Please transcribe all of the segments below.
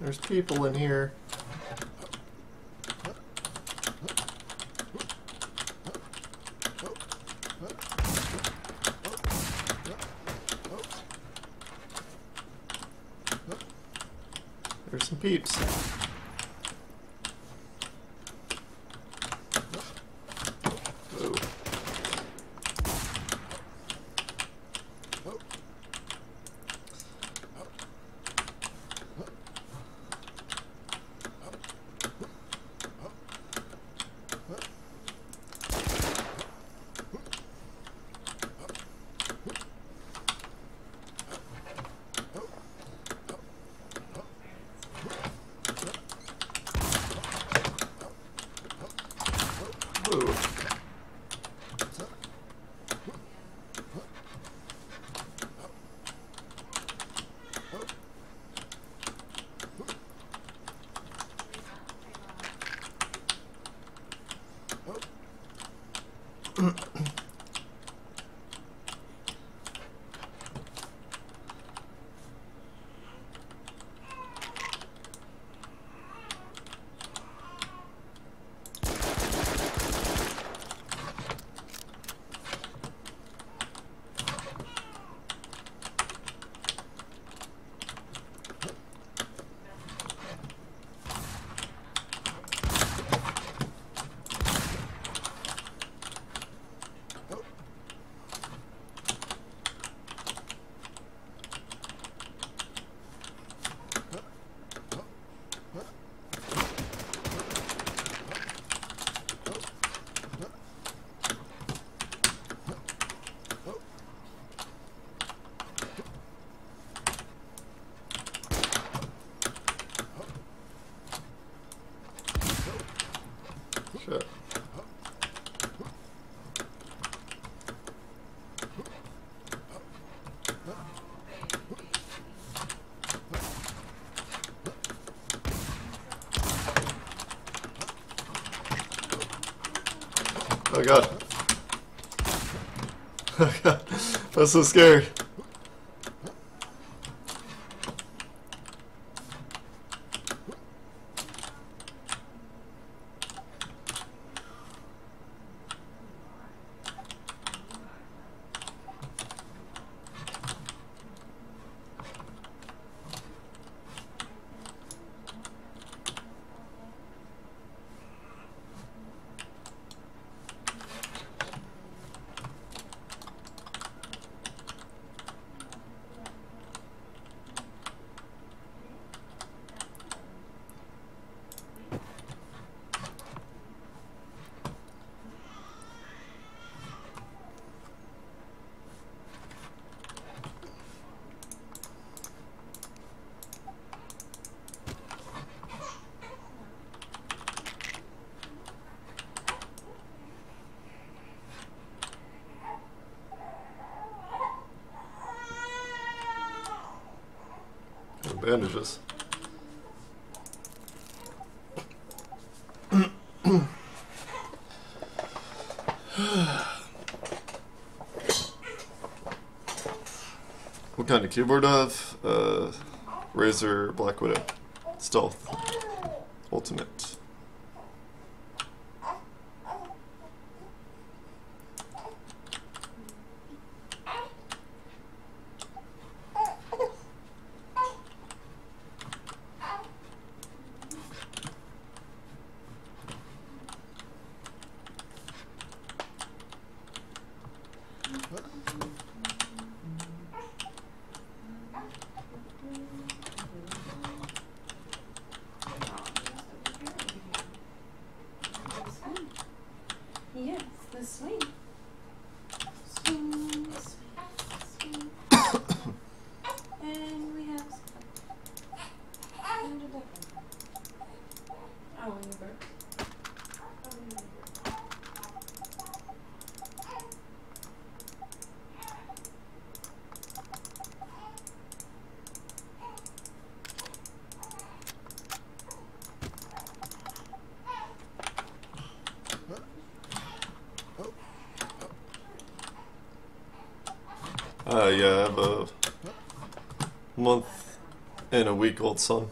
There's people in here. There's some peeps. Shit. Oh god. Oh god. I'm so scared. Bandages. what kind of keyboard I have? Uh, Razer Black Widow. Stealth. Ultimate. Yes, the swing. Swing, swing, swing. and we have and a different. Oh, and the bird. Oh, and the bird. Uh, yeah, I have a month and a week old son.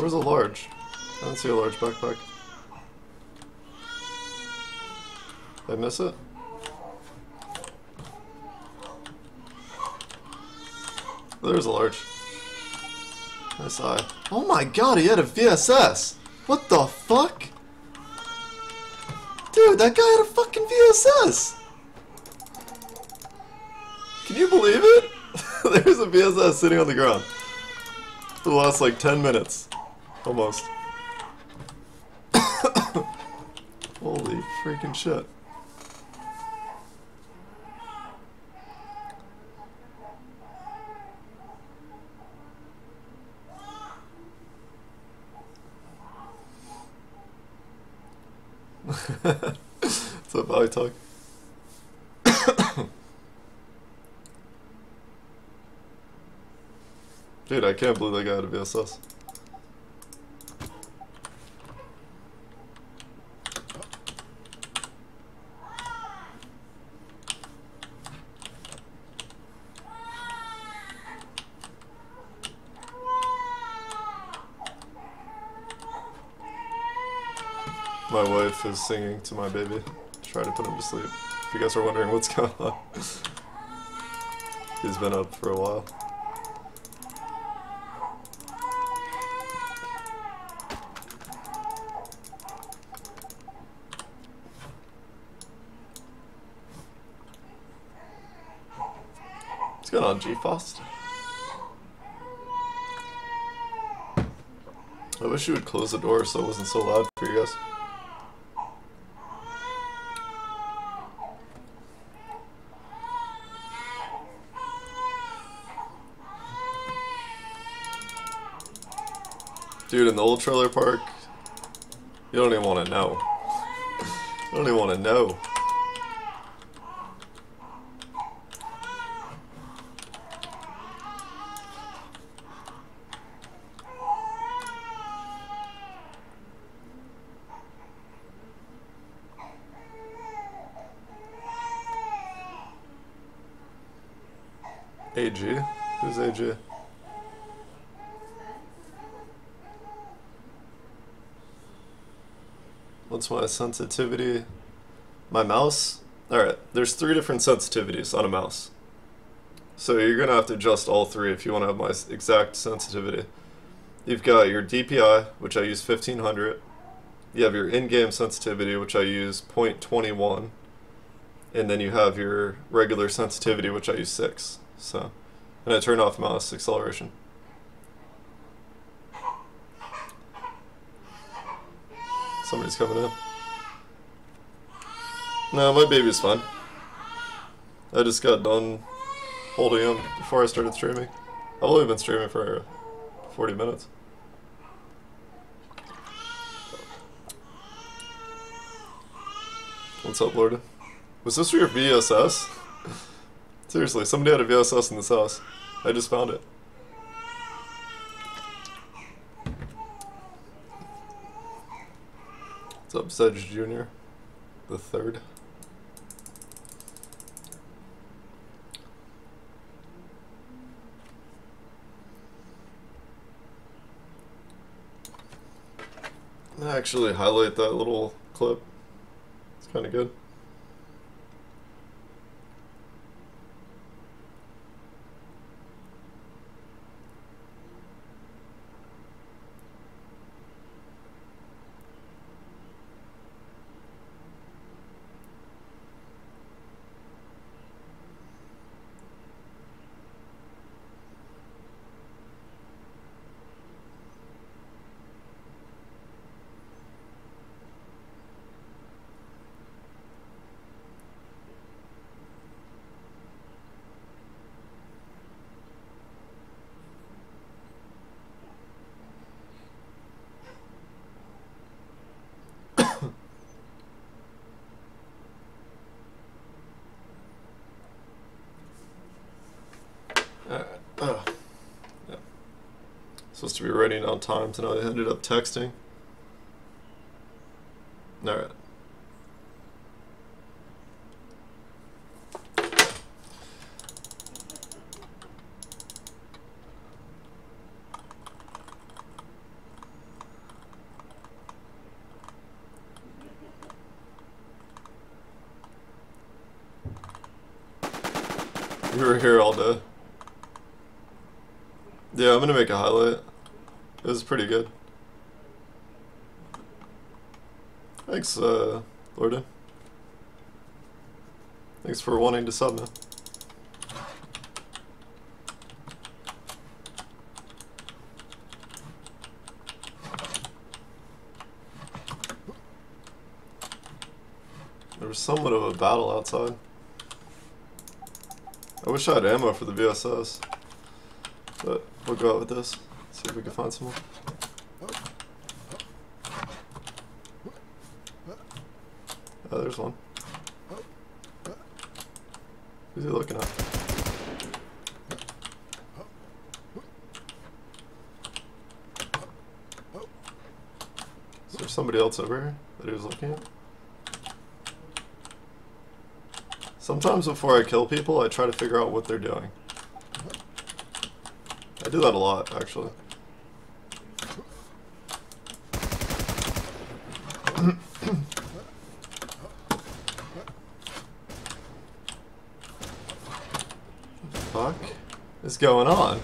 Where's a large? I don't see a large backpack. Did I miss it? There's a large. Nice eye. Oh my god, he had a VSS! What the fuck? Dude, that guy had a fucking VSS! Can you believe it? There's a VSS sitting on the ground. For the last like 10 minutes. Almost. Holy freaking shit. What's up, Talk? Dude, I can't believe that got had a VSS. My wife is singing to my baby. Try to put him to sleep. If you guys are wondering what's going on. He's been up for a while. What's going on, G-Fost? I wish you would close the door so it wasn't so loud for you guys. Dude, in the old trailer park, you don't even want to know. you don't even want to know. AG? Who's AG? My sensitivity? My mouse? Alright, there's three different sensitivities on a mouse. So you're gonna have to adjust all three if you want to have my exact sensitivity. You've got your DPI, which I use 1500. You have your in-game sensitivity, which I use 0.21. And then you have your regular sensitivity, which I use 6. So, and I turn off mouse acceleration. Somebody's coming in. No, my baby's fine. I just got done holding him before I started streaming. I've only been streaming for 40 minutes. What's up, Lord? Was this your VSS? Seriously, somebody had a VSS in this house. I just found it. Sedge Jr.? The third. Actually highlight that little clip. It's kind of good. Uh, uh, yeah. Supposed to be writing on time tonight. I ended up texting. Alright. We were here all day. Yeah, I'm gonna make a highlight. Was pretty good. Thanks, uh, Lorden. Thanks for wanting to sub, man. There was somewhat of a battle outside. I wish I had ammo for the VSS. But we'll go out with this. See if we can find someone. There's one. Who's he looking at? Is there somebody else over here that he was looking at? Sometimes before I kill people, I try to figure out what they're doing. I do that a lot, actually. Fuck is going on?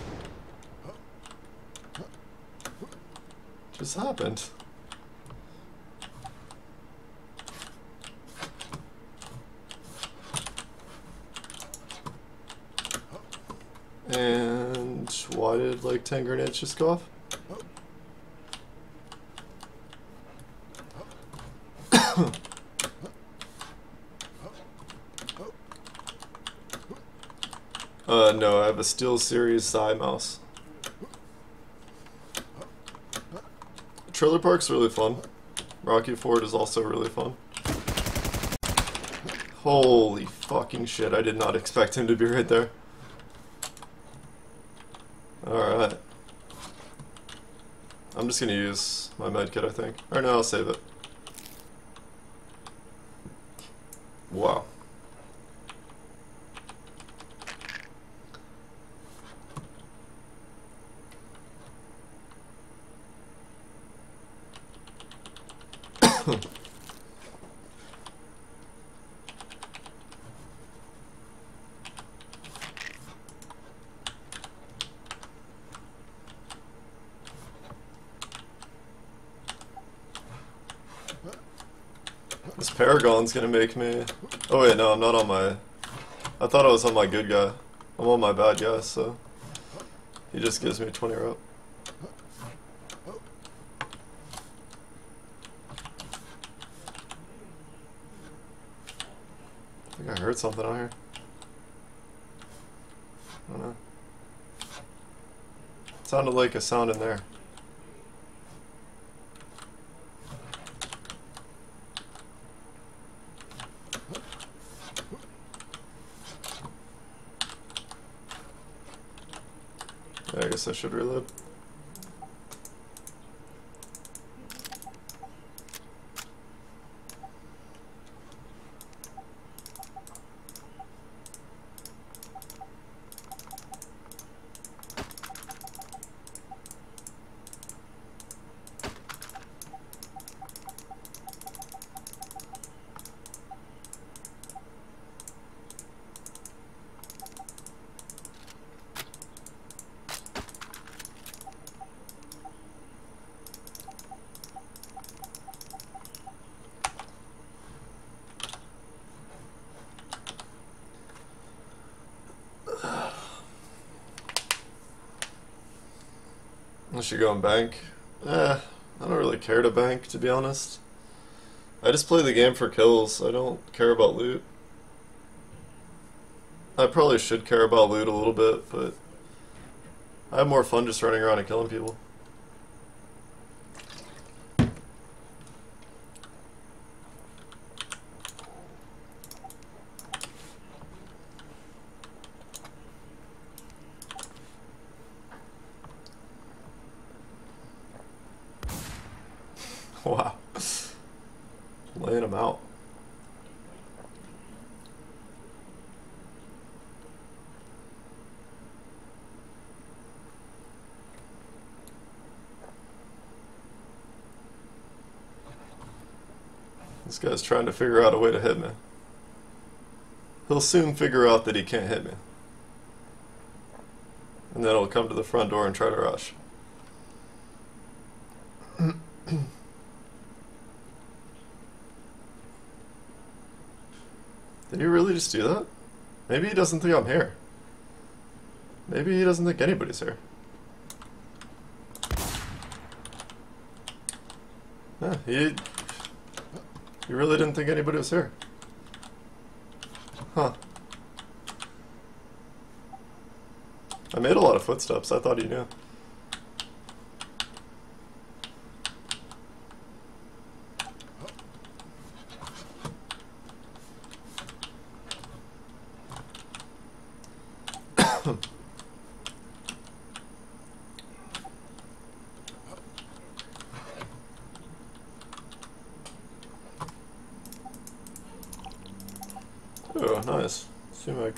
Just happened. And why did like 10 grenades just go off? uh, no, I have a Steel Series Psy mouse. Trailer Park's really fun. Rocky Ford is also really fun. Holy fucking shit, I did not expect him to be right there. Alright. I'm just gonna use my medkit, I think. Or no, I'll save it. This Paragon's gonna make me... Oh wait, no, I'm not on my... I thought I was on my good guy. I'm on my bad guy, so... He just gives me 20 rope. Heard something out here. I don't know. It sounded like a sound in there. I guess I should reload. Should go and bank. Eh, I don't really care to bank, to be honest. I just play the game for kills. I don't care about loot. I probably should care about loot a little bit, but I have more fun just running around and killing people. Wow. Laying them out. This guy's trying to figure out a way to hit me. He'll soon figure out that he can't hit me. And then he'll come to the front door and try to rush. Did he really just do that? Maybe he doesn't think I'm here. Maybe he doesn't think anybody's here. Yeah, he he really didn't think anybody was here. Huh. I made a lot of footsteps. I thought he knew. Oh, nice. Sumac.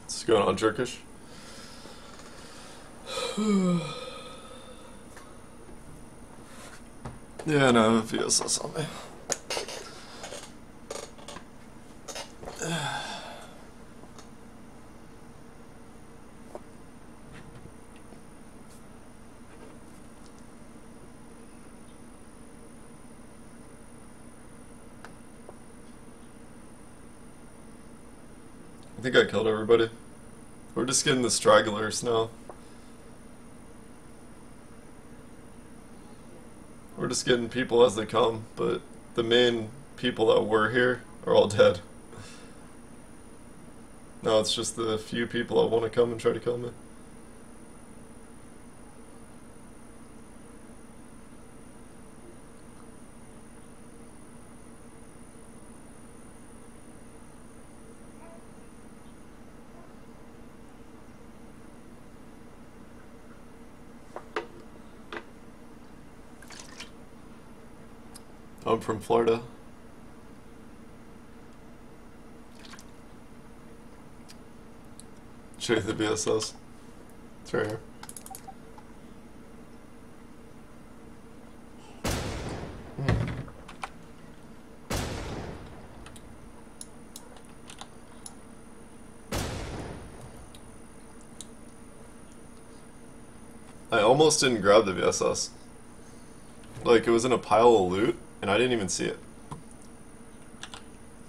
What's going on, Jerkish? yeah, no, VSS on me. I think I killed everybody. We're just getting the stragglers now. We're just getting people as they come, but the main people that were here are all dead. Now it's just the few people that want to come and try to kill me. From Florida. Show you the VSS. It's right here. Hmm. I almost didn't grab the VSS. Like, it was in a pile of loot, and I didn't even see it.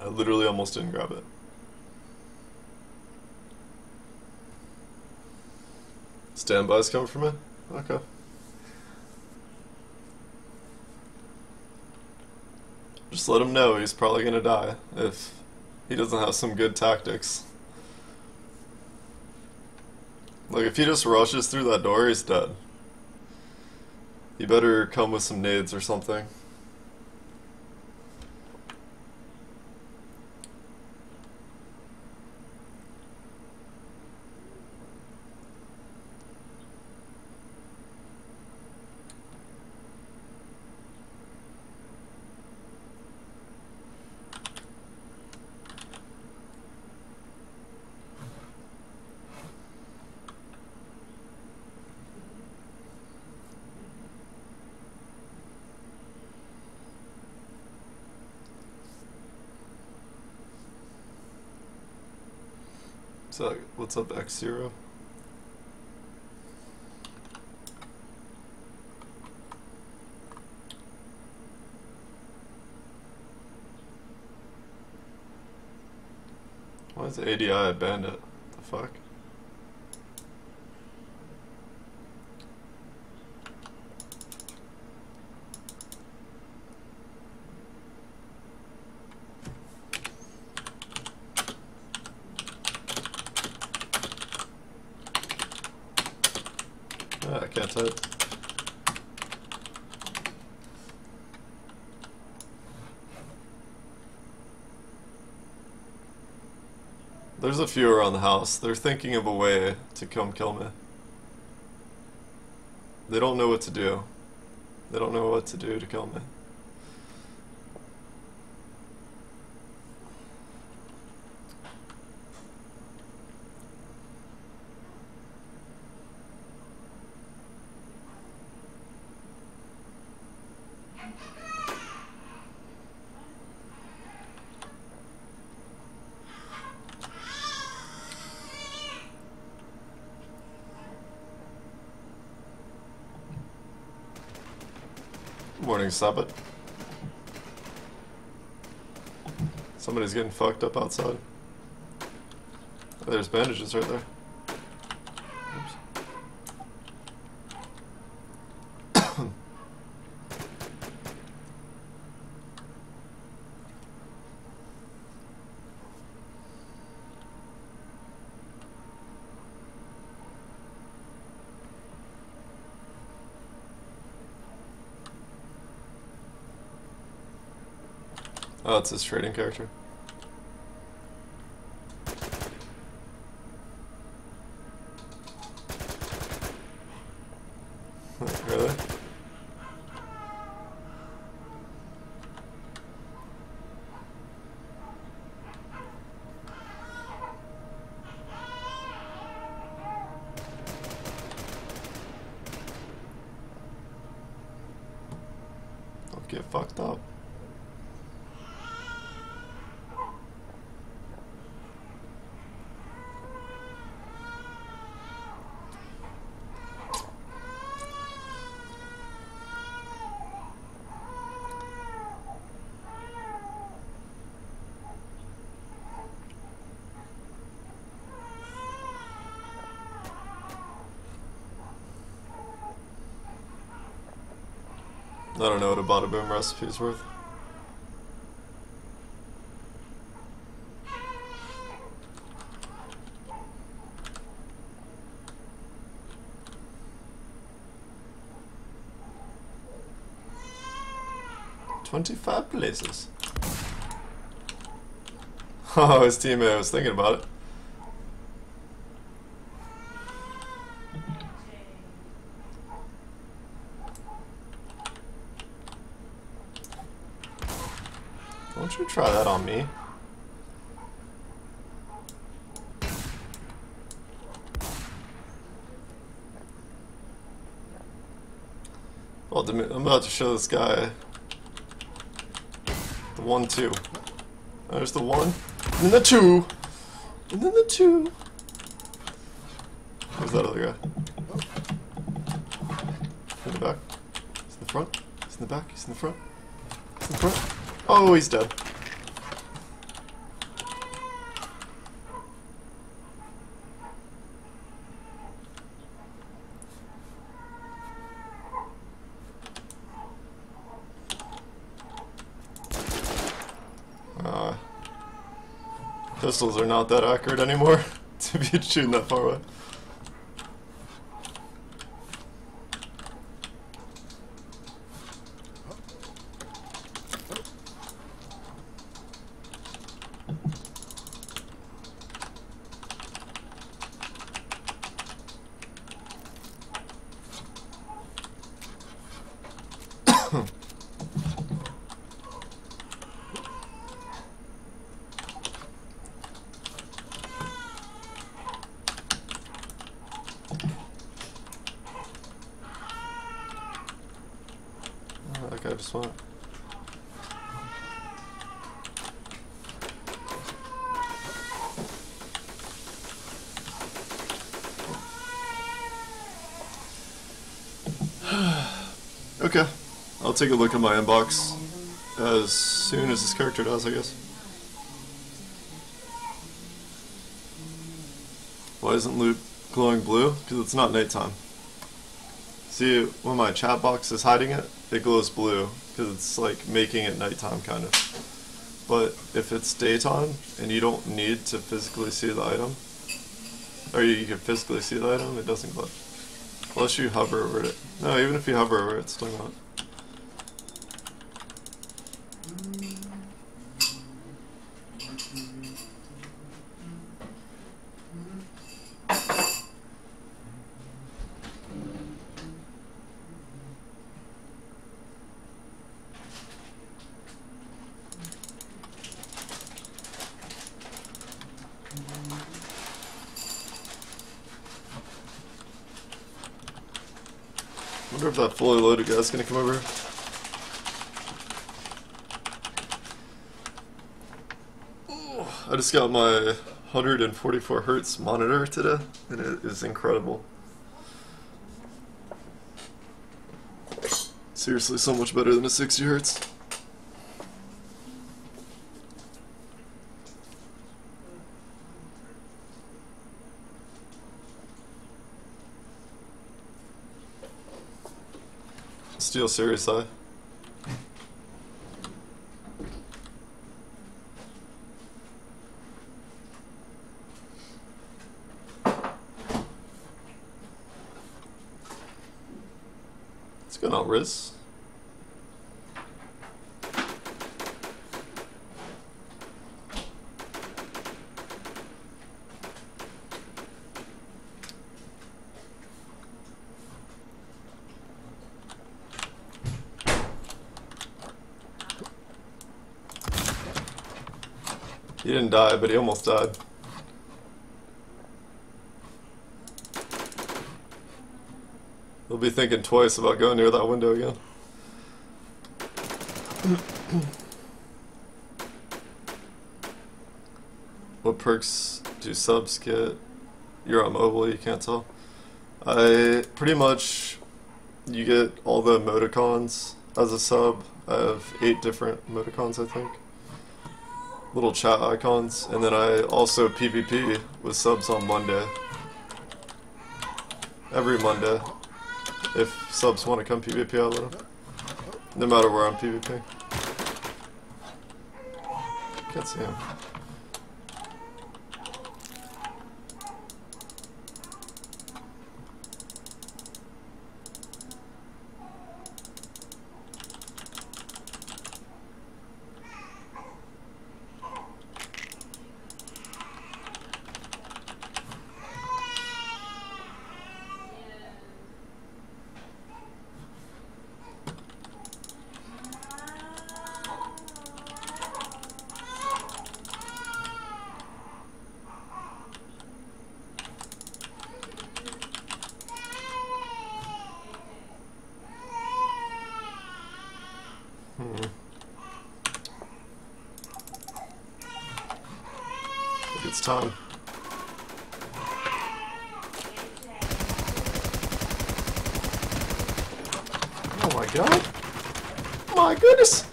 I literally almost didn't grab it. Standby's coming for me? Okay. Just let him know he's probably gonna die if he doesn't have some good tactics. Like, if he just rushes through that door, he's dead. You better come with some nades or something. So, what's up, X Zero? Why is ADI a bandit? The fuck? Ah, I can't type. There's a few around the house. They're thinking of a way to come kill me. They don't know what to do. They don't know what to do to kill me. Morning, Sabbath. Somebody's getting fucked up outside. Oh, there's bandages right there. Oops. oh, it's his trading character. really? Don't get fucked up. I don't know what a bada boom recipe is worth. Twenty-five places. Oh, his teammate was thinking about it. You try that on me. Well, I'm about to show this guy the one, two. There's the one, and then the two, and then the two. Where's that other guy? In the back. He's in the front. He's in the back. He's in the front. He's in the front. Oh, he's dead. Uh, pistols are not that accurate anymore to be shooting that far away. Oh, that guy just went. okay, I'll take a look at my inbox as soon as this character does, I guess. Why isn't loot glowing blue? Because it's not nighttime. See, when my chat box is hiding it, it glows blue because it's like making it nighttime kind of. But if it's daytime and you don't need to physically see the item, or you can physically see the item, it doesn't glow. Unless you hover over it. No, even if you hover over it, it's still not. that's gonna come over. Ooh, I just got my 144 hertz monitor today, and it is incredible. Seriously, so much better than a 60 hertz. Steel Series Eye. It's going on Riz. Didn't die, but he almost died. He'll be thinking twice about going near that window again. what perks do subs get? You're on mobile, you can't tell. I pretty much you get all the emoticons as a sub. I have eight different emoticons, I think. Little chat icons, and then I also PvP with subs on Monday. Every Monday. If subs want to come PvP, I'll let them. No matter where I'm PvP. Can't see him. Hmm. It's time. Oh my god. My goodness.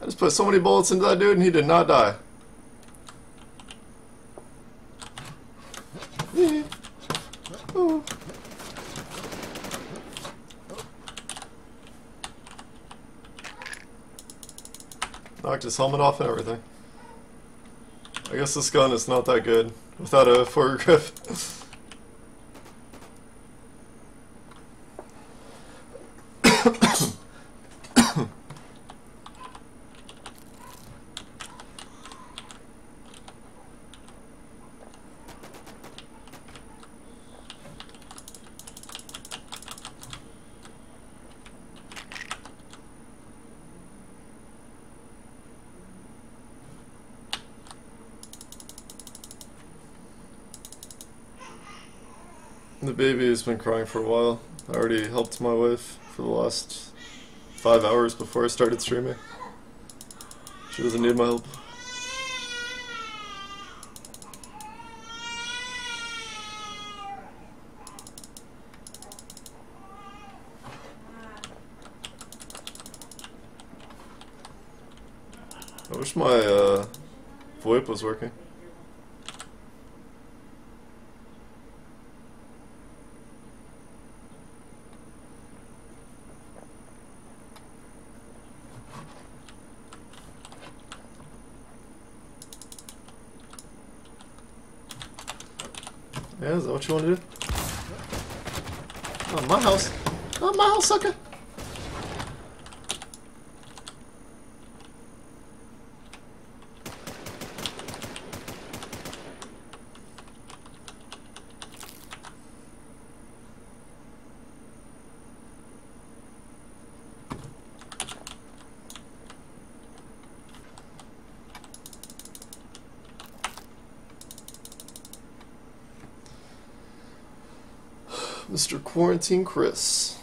I just put so many bullets into that dude and he did not die. His helmet off and everything. I guess this gun is not that good without a foregrip. The baby has been crying for a while. I already helped my wife for the last five hours before I started streaming. She doesn't need my help. I wish my uh, VoIP was working. Yeah, is that what you want to do? Oh, my house. Oh, my house, sucker. Mr. Quarantine Chris.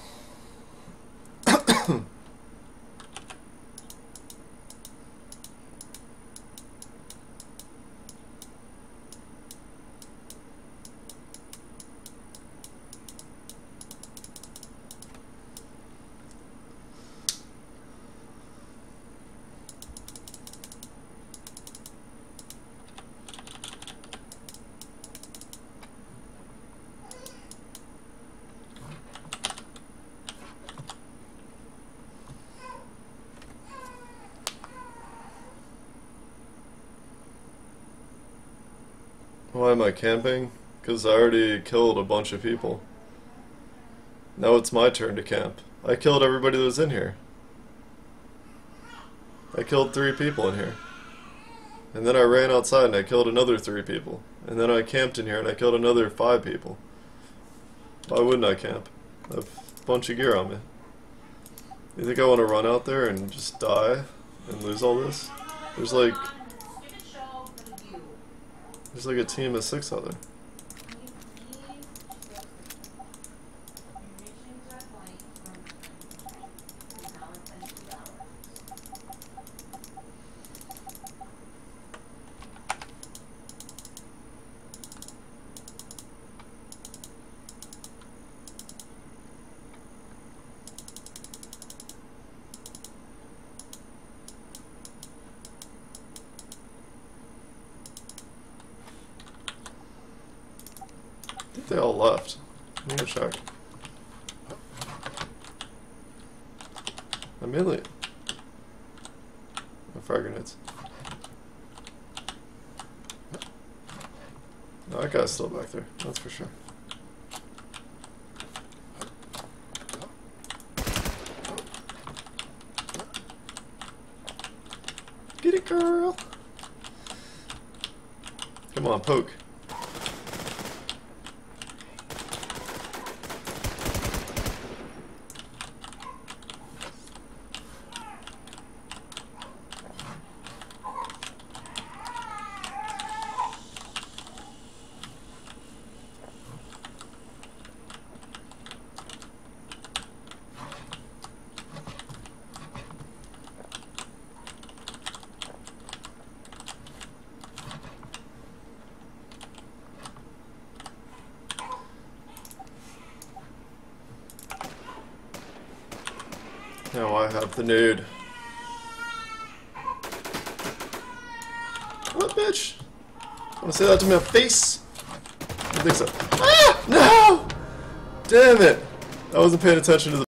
Why am I camping? Because I already killed a bunch of people. Now it's my turn to camp. I killed everybody that was in here. I killed three people in here. And then I ran outside and I killed another three people. And then I camped in here and I killed another five people. Why wouldn't I camp? I have a bunch of gear on me. You think I want to run out there and just die and lose all this? There's like there's like a team of six out there. I think they all left. I'm gonna check. I mainly. Oh, frag grenades. No, that guy's still back there. That's for sure. Get it, girl. Come on, poke. Now Nude. What, bitch? Wanna say that to my face? I think so. Ah! No! Damn it! I wasn't paying attention to the